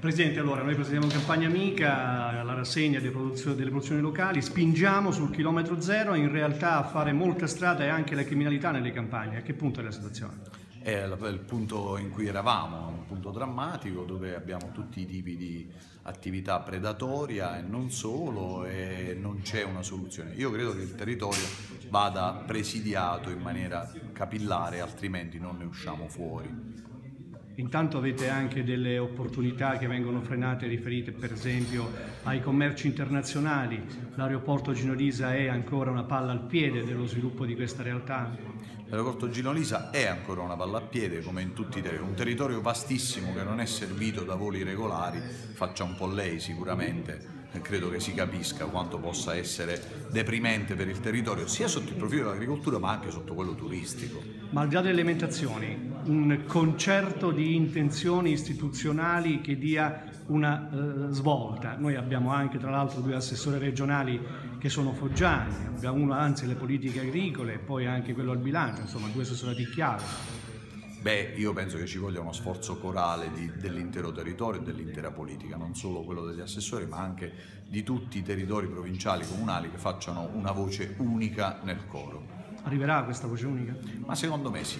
Presidente, allora noi presentiamo Campagna Amica, la rassegna delle produzioni, delle produzioni locali, spingiamo sul chilometro zero in realtà a fare molta strada e anche la criminalità nelle campagne. A che punto è la situazione? È il punto in cui eravamo, un punto drammatico dove abbiamo tutti i tipi di attività predatoria e non solo e non c'è una soluzione. Io credo che il territorio vada presidiato in maniera capillare, altrimenti non ne usciamo fuori. Intanto avete anche delle opportunità che vengono frenate riferite per esempio ai commerci internazionali. L'aeroporto Gino Lisa è ancora una palla al piede dello sviluppo di questa realtà? L'aeroporto Gino Lisa è ancora una palla al piede come in tutti i territori, un territorio vastissimo che non è servito da voli regolari, faccia un po' lei sicuramente credo che si capisca quanto possa essere deprimente per il territorio, sia sotto il profilo dell'agricoltura ma anche sotto quello turistico. Ma al di là delle alimentazioni, un concerto di intenzioni istituzionali che dia una eh, svolta. Noi abbiamo anche tra l'altro due assessori regionali che sono foggiani, abbiamo uno anzi alle politiche agricole e poi anche quello al bilancio, insomma due assessorati chiave. Beh, io penso che ci voglia uno sforzo corale di, dell'intero territorio e dell'intera politica, non solo quello degli assessori, ma anche di tutti i territori provinciali, comunali che facciano una voce unica nel coro. Arriverà questa voce unica? Ma secondo me sì.